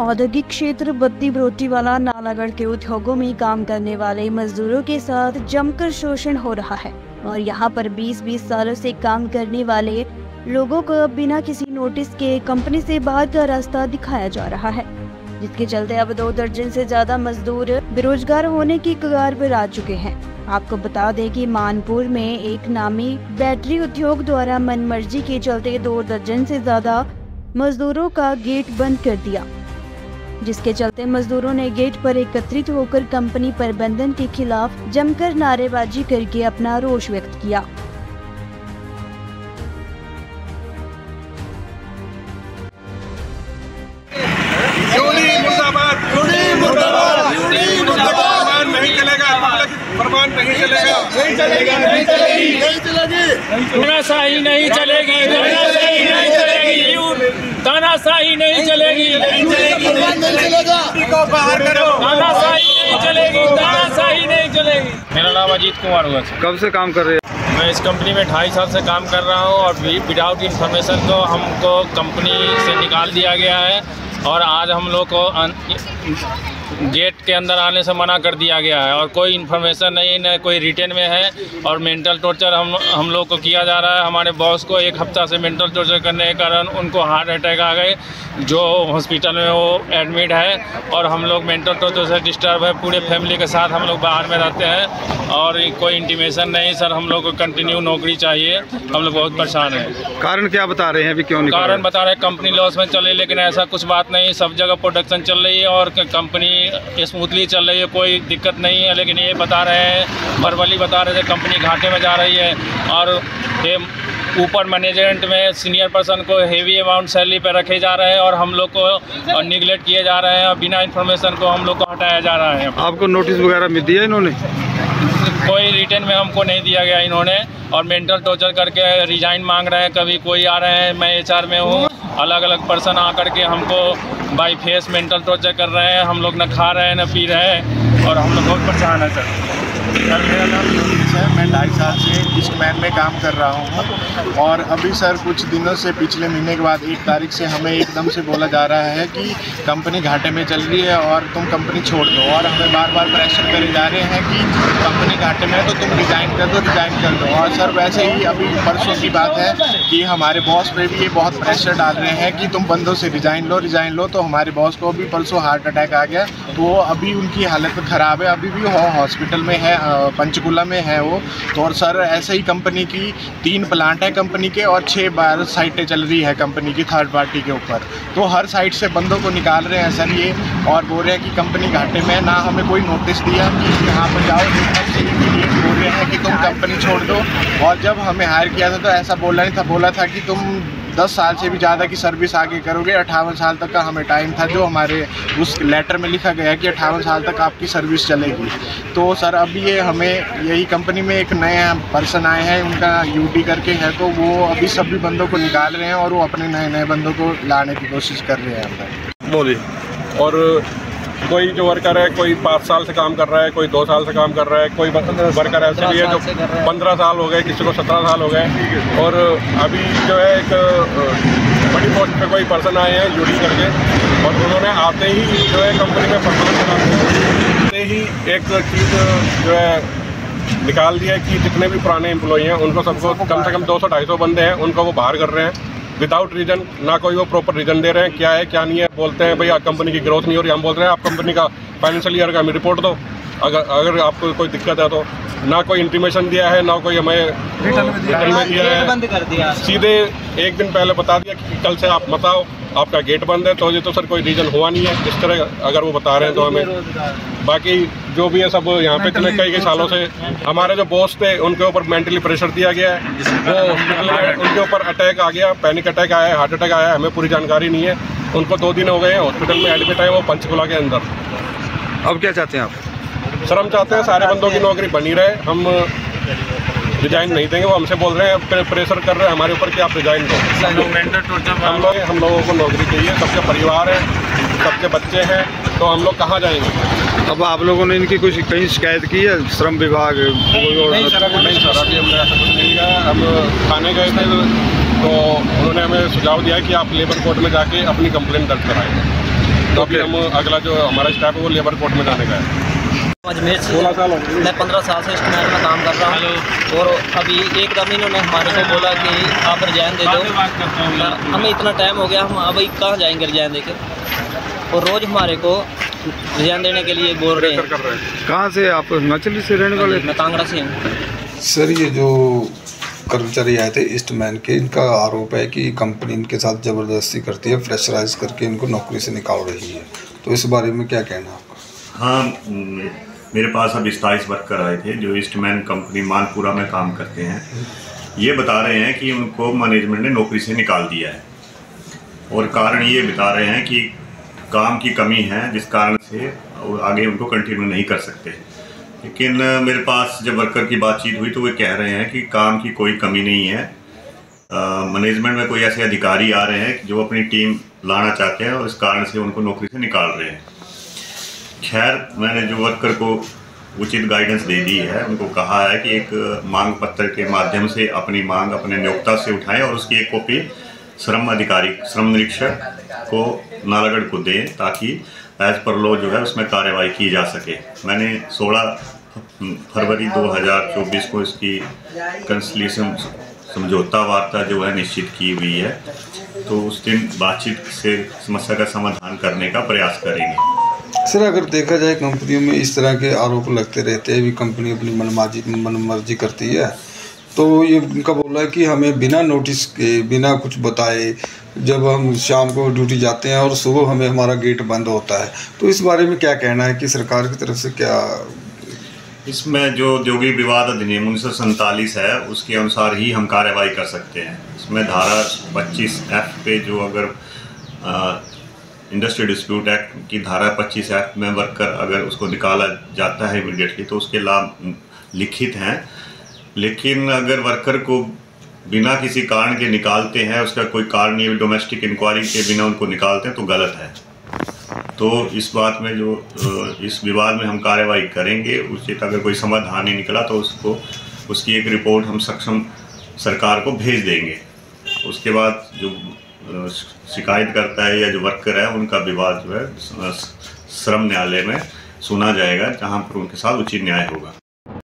औद्योगिक क्षेत्र बद्दी वाला नालागढ़ के उद्योगों में काम करने वाले मजदूरों के साथ जमकर शोषण हो रहा है और यहाँ पर 20-20 सालों से काम करने वाले लोगों को बिना किसी नोटिस के कंपनी से बाहर का रास्ता दिखाया जा रहा है, जिसके चलते अब दो दर्जन से ज़्यादा मजदूर बेरोजगार होने की कगार पर आ चुके हैं। आपको बता दें कि मानपुर में एक नामी बैटरी उद्योग द्वारा मनमर्जी के चलते दो दर्जन से ज़्यादा मजदूरों का गेट बंद कर दिया। जिसके चलते मजदूरों ने गेट पर एकत्रित होकर कंपनी प्रबंधन के खिलाफ जमकर नारेबाजी करके अपना रोष व्यक्त किया। नहीं चलेगा नहीं चलेगा। नहीं चलेगी नहीं चलेगी। नहीं चलेगी। नहीं चलेगी। तानाशाही नहीं चलेगी। तानाशाही नहीं चलेगी। तानाशाही नहीं चलेगी। मेरा नाम अजीत कुमार हुआ कब से काम कर रहे हैं? मैं इस कंपनी में ढाई साल से काम कर रहा हूँ और विदाउट इन्फॉर्मेशन को हमको कंपनी से निकाल दिया गया है और आज हम लोग को गेट के अंदर आने से मना कर दिया गया है और कोई इन्फॉर्मेशन नहीं न कोई रिटेन में है और मेंटल टॉर्चर हम हम लोग को किया जा रहा है। हमारे बॉस को एक हफ़्ता से मेंटल टॉर्चर करने के कारण उनको हार्ट अटैक आ गए जो हॉस्पिटल में वो एडमिट है और हम लोग मेंटल टॉर्चर से डिस्टर्ब है। पूरे फैमिली के साथ हम लोग बाहर में रहते हैं और कोई इंटीमेशन नहीं सर हम लोग को कंटिन्यू नौकरी चाहिए। हम लोग बहुत परेशान हैं। कारण क्या बता रहे हैं अभी क्यों कारण बता रहे हैं कंपनी लॉस में चल लेकिन ऐसा कुछ बात नहीं। सब जगह प्रोडक्शन चल रही है और कंपनी स्मूथली चल रही है कोई दिक्कत नहीं है। लेकिन ये बता रहे हैं वर्बली बता रहे थे कंपनी घाटे में जा रही है। और ये ऊपर मैनेजमेंट में सीनियर पर्सन को हेवी अमाउंट सैलरी पर रखे जा रहे हैं और हम लोग को निगलेक्ट किए जा रहे हैं और बिना इन्फॉर्मेशन को हम लोग को हटाया जा रहा है। आपको नोटिस वगैरह मिल दिया इन्होंने? कोई रिटर्न में हमको नहीं दिया गया इन्होंने। और मेंटल टॉर्चर करके रिजाइन मांग रहे हैं कभी कोई आ रहे हैं मैं एचआर में हूँ अलग अलग पर्सन आकर के हमको बाई फेस मेंटल टॉर्चर कर रहे हैं, हम लोग ना खा रहे हैं, ना पी रहे हैं, और हम लोग बहुत परेशान हैं सर। सर, मेरा नाम यूनिस है। मैं ढाई साल से मैन में काम कर रहा हूँ। और अभी सर, कुछ दिनों से पिछले महीने के बाद, एक तारीख से हमें एकदम से बोला जा रहा है कि कंपनी घाटे में चल रही है और तुम कंपनी छोड़ दो। और हमें बार बार प्रेशर करे जा रहे हैं कि कंपनी घाटे में है तो तुम रिज़ाइन कर दो रिज़ाइन कर दो। और सर, वैसे ही अभी परसों की बात है कि हमारे बॉस पे भी ये बहुत प्रेशर डाल रहे हैं कि तुम बंदों से रिज़ाइन लो रिज़ाइन लो। तो हमारे बॉस को भी परसों हार्ट अटैक आ गया। तो अभी उनकी हालत ख़राब है। अभी भी हॉस्पिटल में है। पंचकुला में है वो। तो और सर, ऐसे ही कंपनी की तीन प्लांट है कंपनी के और छः बार साइटें चल रही है कंपनी की थर्ड पार्टी के ऊपर। तो हर साइड से बंदों को निकाल रहे हैं सर ये और बोल रहे हैं कि कंपनी घाटे में ना हमें कोई नोटिस दिया कि यहाँ पर जाओ बोल रहे हैं कि तुम कंपनी छोड़ दो। और जब हमें हायर किया था तो ऐसा बोला नहीं था। बोला था कि तुम दस साल से भी ज़्यादा की सर्विस आगे करोगे अट्ठावन साल तक का हमें टाइम था जो हमारे उस लेटर में लिखा गया कि अट्ठावन साल तक आपकी सर्विस चलेगी। तो सर अभी ये हमें, यही कंपनी में एक नए पर्सन आए हैं, उनका यूटी करके है तो वो अभी सभी बंदों को निकाल रहे हैं और वो अपने नए नए बंदों को लाने की कोशिश कर रहे हैं। अंदर बोलिए। और कोई जो वर्कर है कोई पाँच साल से काम कर रहा है कोई दो साल से काम कर रहा है कोई वर्कर ऐसे भी है जो पंद्रह साल हो गए किसी को सत्रह साल हो गए। और अभी जो है एक बड़ी पोस्ट पे कोई पर्सन आए हैं यूडी करके और उन्होंने आते ही जो है कंपनी में परफॉर्मेंस आते ही एक चीज़ जो है निकाल दिया कि जितने भी पुराने एम्प्लॉई हैं उनको सबको कम से कम दो सौ ढाई सौ बंदे हैं उनको वो बाहर कर रहे हैं। विदाउट रीजन ना कोई वो प्रॉपर रीजन दे रहे हैं क्या है क्या नहीं है बोलते हैं भाई कंपनी की ग्रोथ नहीं हो रही हम बोल रहे हैं आप कंपनी का फाइनेंशियल ईयर का हमें रिपोर्ट दो। अगर अगर आपको कोई दिक्कत है तो ना कोई इंटीमेशन दिया है ना कोई हमें रिटर्न में दिया है। दिया सीधे एक दिन पहले बता दिया कि कल से आप बताओ आपका गेट बंद है तो ये तो सर कोई रीज़न हुआ नहीं है। इस तरह अगर वो बता रहे हैं तो हमें बाकी जो भी है सब यहाँ पे चले कई कई सालों से हमारे जो बॉस थे उनके ऊपर मेंटली प्रेशर दिया गया है। वो हॉस्पिटल में उनके ऊपर अटैक आ गया पैनिक अटैक आया हार्ट अटैक आया हमें पूरी जानकारी नहीं है। उनको दो दिन हो गए हैं हॉस्पिटल में एडमिट है वो पंचकुला के अंदर। अब क्या चाहते हैं आप? सर हम चाहते हैं सारे बंदों की नौकरी बनी रहे। हम रिजाइन नहीं देंगे वो हमसे बोल रहे हैं प्रेशर कर रहे हैं हमारे ऊपर कि आप रिजाइन दो। हम लोग हम लोगों को नौकरी चाहिए सबके परिवार है सबके बच्चे हैं तो हम लोग कहाँ जाएँगे? अब आप लोगों ने इनकी कुछ कहीं शिकायत की है? श्रम विभाग नहीं सर अभी नहीं सर अभी हमने ऐसा कुछ नहीं किया हम थाने गए थे तो उन्होंने हमें सुझाव दिया कि आप लेबर कोर्ट में जाके अपनी कंप्लेंट दर्ज कराएँगे तो अभी हम अगला जो हमारा स्टाफ है वो लेबर कोर्ट में जाने का है। अजमेर से मैं पंद्रह साल से स्टूडेंट में काम कर रहा हूँ। और अभी एक एकदम इन्होंने हमारे को बोला कि आप रिजाइन दे दो। हमें इतना टाइम हो गया हम अभी कहाँ जाएँगे रिजाइन दे और रोज़ हमारे को रिजाइन देने के लिए बोल रहे हैं। कहाँ से आप हिमाचल से रहने वाले? मैं कांगड़ा से हूँ। सर ये जो कर्मचारी आए थे ईस्टमैन के इनका आरोप है कि कंपनी इनके साथ ज़बरदस्ती करती है प्रेशराइज करके इनको नौकरी से निकाल रही है। तो इस बारे में क्या कहना है आपका? हाँ मेरे पास अब सताईस वर्कर आए थे, जो ईस्टमैन कंपनी मानपुरा में काम करते हैं। ये बता रहे हैं कि उनको मैनेजमेंट ने नौकरी से निकाल दिया है। और कारण ये बता रहे हैं कि काम की कमी है, जिस कारण से आगे उनको कंटिन्यू नहीं कर सकते। लेकिन मेरे पास जब वर्कर की बातचीत हुई तो वे कह रहे हैं कि काम की कोई कमी नहीं है। मैनेजमेंट में कोई ऐसे अधिकारी आ रहे हैं जो अपनी टीम लाना चाहते हैं और इस कारण से उनको नौकरी से निकाल रहे हैं। खैर, मैंने जो वर्कर को उचित गाइडेंस दे दी है, उनको कहा है कि एक मांग पत्र के माध्यम से अपनी मांग अपने नियोक्ता से उठाएँ और उसकी एक कॉपी श्रम अधिकारी, श्रम निरीक्षक को नालागढ़ को दें ताकि एज पर लॉ जो है उसमें कार्रवाई की जा सके। मैंने 16 फरवरी 2024 को इसकी कंसलिएशन समझौता वार्ता जो है निश्चित की हुई है। तो उस दिन बातचीत से समस्या का समाधान करने का प्रयास करेंगे। सर, अगर देखा जाए कंपनियों में इस तरह के आरोप लगते रहते हैं भी कंपनी अपनी मनमाजी मनमर्जी करती है तो ये उनका बोला है कि हमें बिना नोटिस के, बिना कुछ बताए, जब हम शाम को ड्यूटी जाते हैं और सुबह हमें हमारा गेट बंद होता है तो इस बारे में क्या कहना है कि सरकार की तरफ़ से क्या इसमें जो औद्योगिक विवाद अधिनियम उन्नीस सौ सैंतालीस है, उसके अनुसार ही हम कार्रवाई कर सकते हैं। इसमें धारा 25 एफ़ पे जो अगर इंडस्ट्री डिस्प्यूट एक्ट की धारा 25 एक्ट में वर्कर अगर उसको निकाला जाता है इमीडिएटली तो उसके लाभ लिखित हैं। लेकिन अगर वर्कर को बिना किसी कारण के निकालते हैं, उसका कोई कारण नहीं डोमेस्टिक इंक्वायरी के बिना उनको निकालते हैं तो गलत है। तो इस बात में जो इस विवाद में हम कार्रवाई करेंगे, उचित अगर कोई समाधान नहीं निकला तो उसको, उसकी एक रिपोर्ट हम सक्षम सरकार को भेज देंगे। उसके बाद जो शिकायत करता है या जो वर्कर है, उनका विवाद जो है, श्रम न्यायालय में सुना जाएगा, जहाँ पर उनके साथ उचित न्याय होगा।